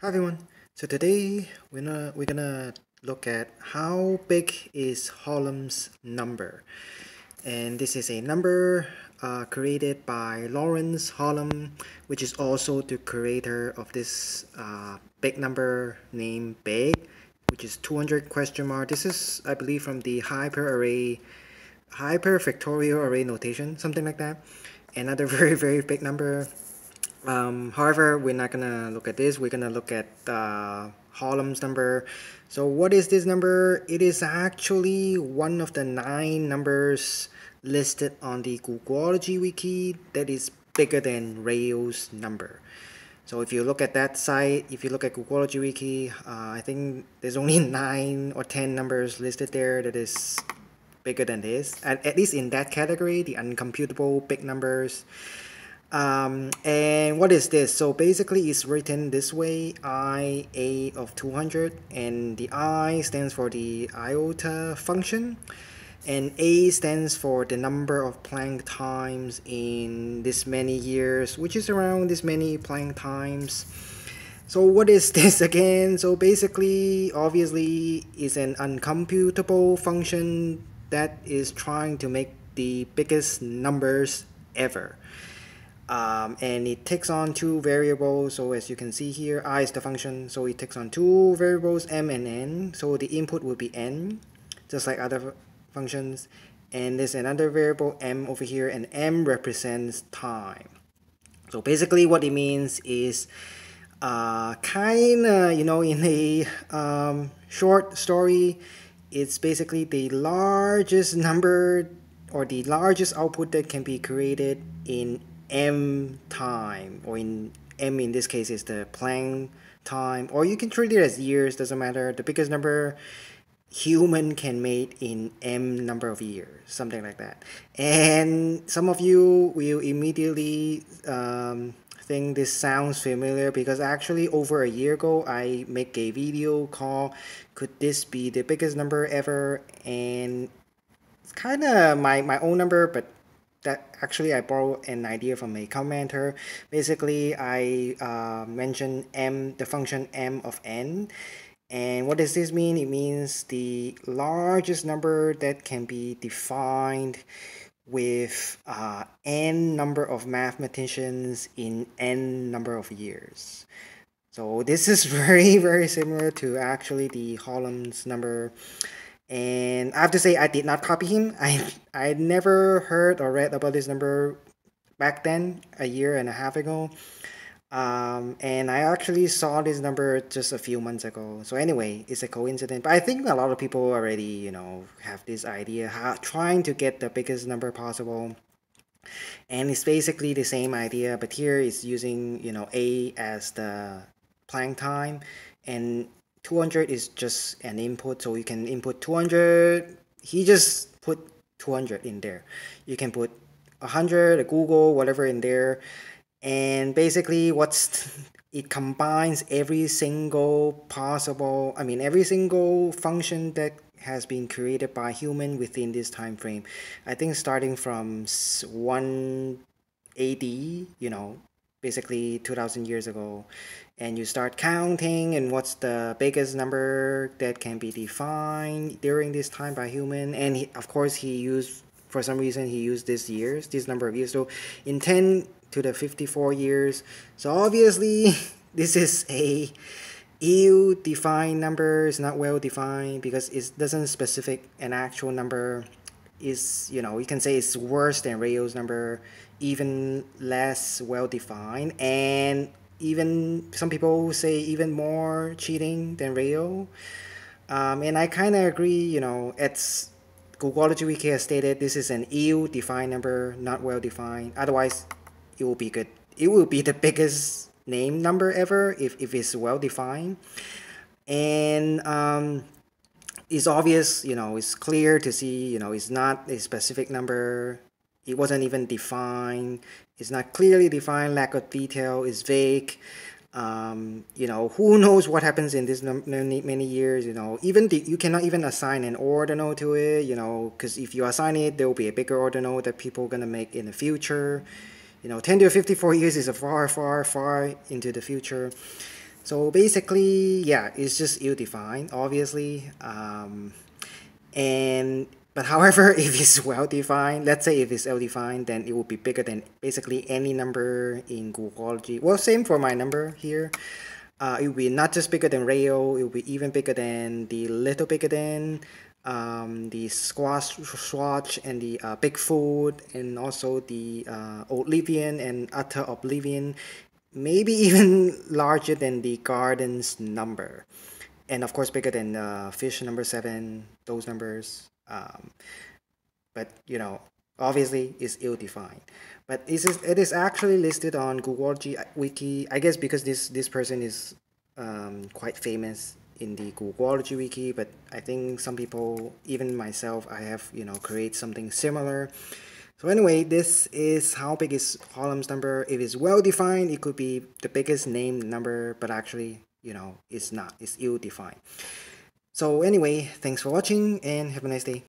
Hi everyone. So today we're gonna we're gonna look at how big is Hollom's number, and this is a number uh, created by Lawrence Hollom, which is also the creator of this uh, big number named Big, which is 200 question mark. This is I believe from the hyper array, hyper factorial array notation, something like that. Another very very big number um, however, we're not gonna look at this. We're gonna look at uh, number. So what is this number? It is actually one of the nine numbers listed on the Googology wiki that is bigger than Rayo's number. So if you look at that site, if you look at Googology wiki, uh, I think there's only nine or ten numbers listed there that is bigger than this. At, at least in that category, the uncomputable big numbers. Um, and what is this? So basically it's written this way, I a of 200 and the I stands for the iota function and A stands for the number of Planck times in this many years, which is around this many Planck times. So what is this again? So basically, obviously, is an uncomputable function that is trying to make the biggest numbers ever um, and it takes on two variables. So as you can see here i is the function. So it takes on two variables m and n. So the input will be n just like other functions. And there's another variable m over here. And m represents time. So basically what it means is uh, kind of you know in a um, short story it's basically the largest number or the largest output that can be created in m time or in m in this case is the Planck time or you can treat it as years doesn't matter. The biggest number human can make in m number of years something like that. And some of you will immediately um, think this sounds familiar because actually over a year ago I make a video call could this be the biggest number ever? And it's kind of my, my own number but that actually I borrowed an idea from a commenter. Basically, I uh, mentioned m, the function m of n. And what does this mean? It means the largest number that can be defined with uh, n number of mathematicians in n number of years. So this is very, very similar to actually the Hollom's number and I have to say I did not copy him. I I never heard or read about this number back then, a year and a half ago. Um, and I actually saw this number just a few months ago. So anyway, it's a coincidence. But I think a lot of people already, you know, have this idea how trying to get the biggest number possible. And it's basically the same idea, but here it's using, you know, A as the Planck time and 200 is just an input so you can input 200 he just put 200 in there. You can put 100 a googol whatever in there. And basically what's it combines every single possible i mean every single function that has been created by human within this time frame. I think starting from 1 ad you know basically 2000 years ago. And you start counting and what's the biggest number that can be defined during this time by human. And he, of course he used for some reason he used this years this number of years. So in 10 to the 54 years so obviously this is a ill defined number. It's not well defined because it doesn't specific an actual number. Is you know you can say it's worse than Rayo's number even less well defined and even some people say even more cheating than Rayo. Um, and I kind of agree you know it's Googology Wiki has stated this is an ill defined number not well defined otherwise it will be good it will be the biggest name number ever if, if it's well defined and um, it's obvious, you know, it's clear to see, you know, it's not a specific number. It wasn't even defined. It's not clearly defined. Lack of detail is vague. Um, you know, who knows what happens in this many, many years, you know, even the, you cannot even assign an ordinal to it, you know, because if you assign it, there will be a bigger ordinal that people are going to make in the future. You know, 10 to 54 years is a far, far, far into the future. So basically, yeah, it's just ill-defined, obviously. Um, and but however, if it's well-defined, let's say if it's well-defined, then it will be bigger than basically any number in Googology. Well, same for my number here. Uh, it will be not just bigger than Rayo, it will be even bigger than the Little Bigeddon, um, the Sasquatch and the uh, Bigfoot and also the uh, oblivion and utter oblivion maybe even larger than the garden's number and of course bigger than uh, fish number seven those numbers um, but you know obviously is ill-defined but it is it is actually listed on google wiki i guess because this this person is um, quite famous in the Googology wiki, but I think some people, even myself, I have, you know, create something similar. So anyway, this is how big is Hollom's number. If it's well defined, it could be the biggest named number, but actually, you know, it's not. It's ill defined. So anyway, thanks for watching and have a nice day.